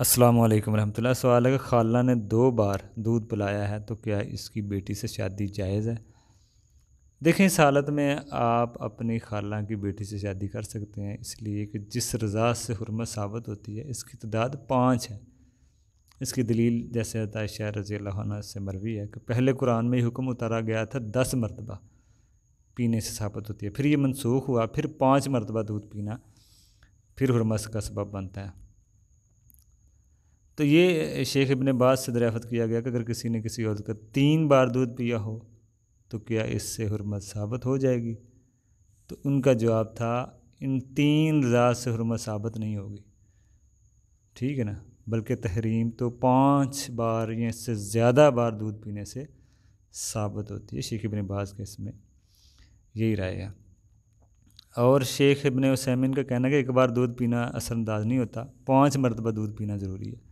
अस्सलाम वालेकुम रहमतुल्लाह। सवाल है कि खाला ने दो बार दूध पिलाया है तो क्या इसकी बेटी से शादी जायज़ है? देखें इस हालत में आप अपनी खाला की बेटी से शादी कर सकते हैं, इसलिए कि जिस रज़ा से हरमत साबित होती है, इसकी तदाद पाँच है। इसकी दलील जैसे शाह रज़ी से मरवी है कि पहले कुरान में ही हुक्म उतारा गया था, दस मरतबा पीने से साबित होती है। फिर ये मनसूख हुआ, फिर पाँच मरतबा दूध पीना, फिर हरमत का सबब बनता है। तो ये शेख इबन बाज से दरियाफ़त किया गया कि अगर किसी ने किसी औरत का तीन बार दूध पिया हो तो क्या इससे हरमत साबित हो जाएगी? तो उनका जवाब था, इन तीन रजा से हरमत साबित नहीं होगी। ठीक है ना? बल्कि तहरीम तो पाँच बार या इससे ज़्यादा बार दूध पीने से साबित होती है। शेख इबन बाज के इसमें यही राय है। और शेख इबन उसैमिन का कहना कि एक बार दूध पीना असरअंदाज नहीं होता। पाँच मरतबा दूध पीना ज़रूरी है।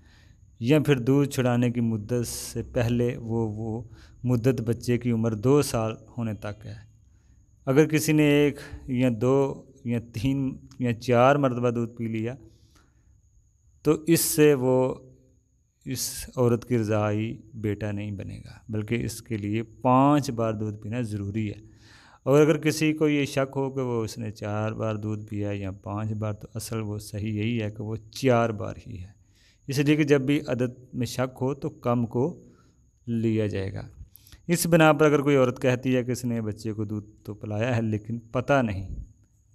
या फिर दूध छुड़ाने की मुद्दत से पहले वो वो मुद्दत बच्चे की उम्र दो साल होने तक है। अगर किसी ने एक या दो या तीन या चार मरतबा दूध पी लिया तो इससे वो, इस औरत की रज़ाई बेटा नहीं बनेगा, बल्कि इसके लिए पाँच बार दूध पीना ज़रूरी है। और अगर किसी को ये शक हो कि वो उसने चार बार दूध पिया या पाँच बार तो असल वो सही यही है कि वो चार बार ही है। इसलिए कि जब भी अदद में शक हो तो कम को लिया जाएगा। इस बिना पर अगर कोई औरत कहती है कि इसने बच्चे को दूध तो पिलाया है, लेकिन पता नहीं,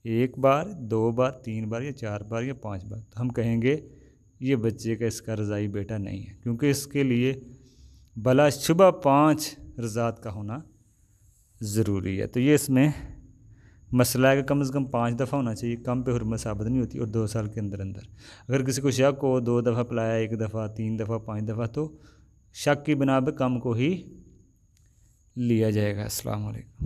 एक बार, दो बार, तीन बार या चार बार या पाँच बार तो हम कहेंगे, ये बच्चे का इसका रज़ाई बेटा नहीं है। क्योंकि इसके लिए भला शुबह पाँच रज़ात का होना ज़रूरी है। तो ये इसमें मसला है कि कम से कम पाँच दफ़ा होना चाहिए, कम पे हरमत साबित नहीं होती और दो साल के अंदर अंदर। अगर किसी को शक हो, दो दफ़ा पिलाया, एक दफ़ा, तीन दफ़ा, पाँच दफ़ा तो शक की बिना पर कम को ही लिया जाएगा। वालेकुम